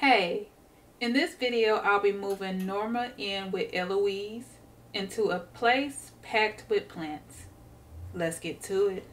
Hey, in this video I'll be moving Norma in with Eloise into a place packed with plants. Let's get to it.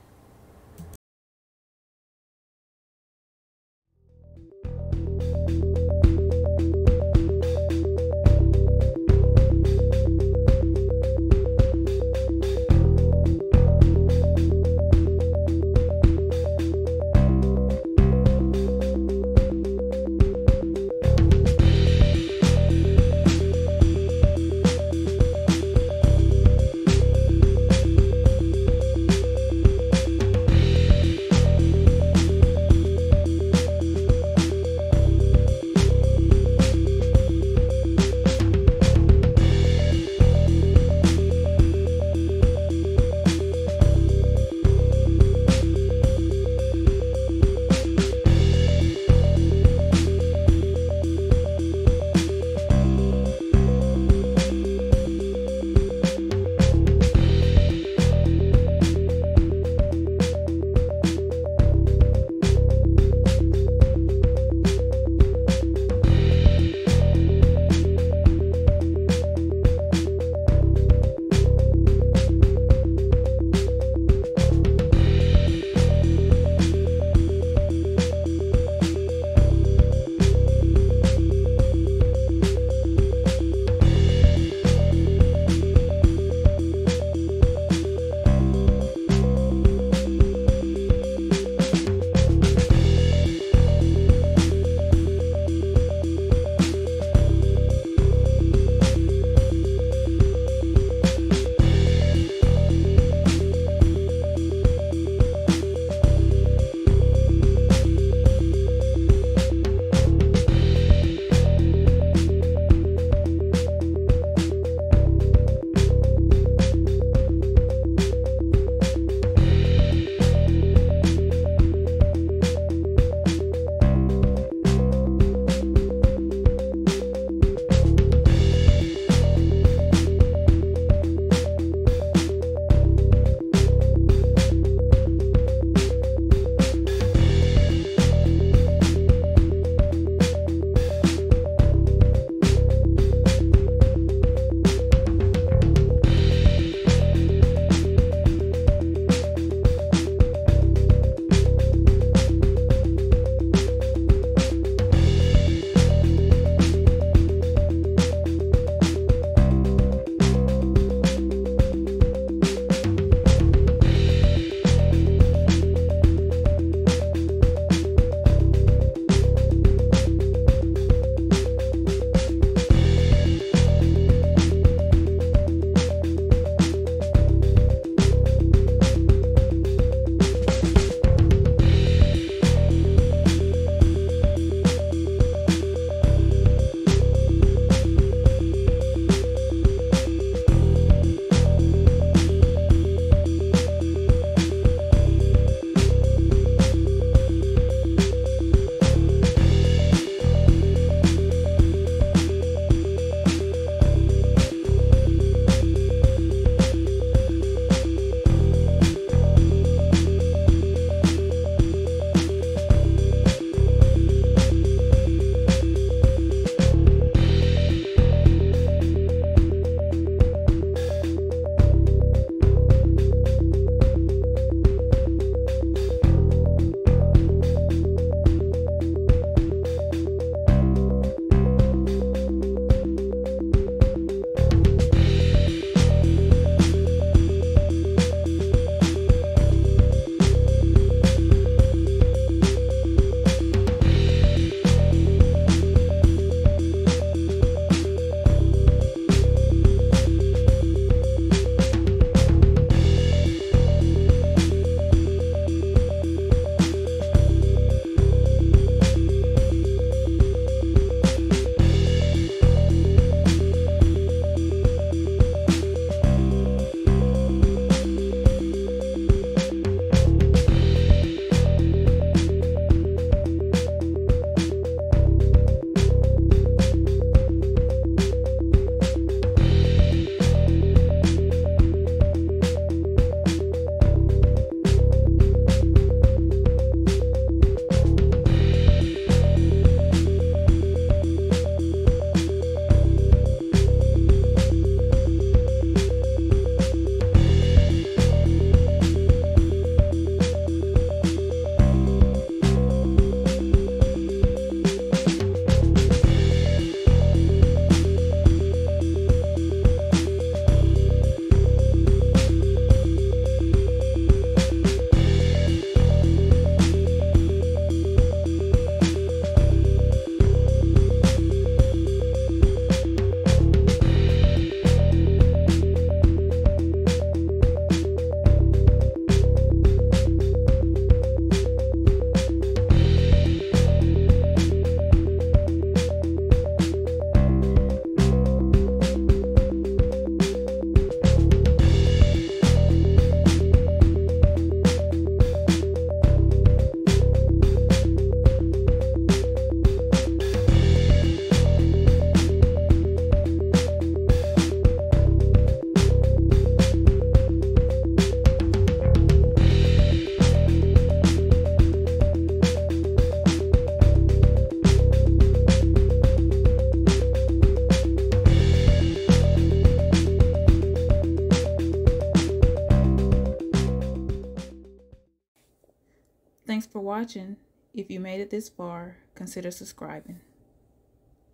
For watching. If you made it this far, consider subscribing.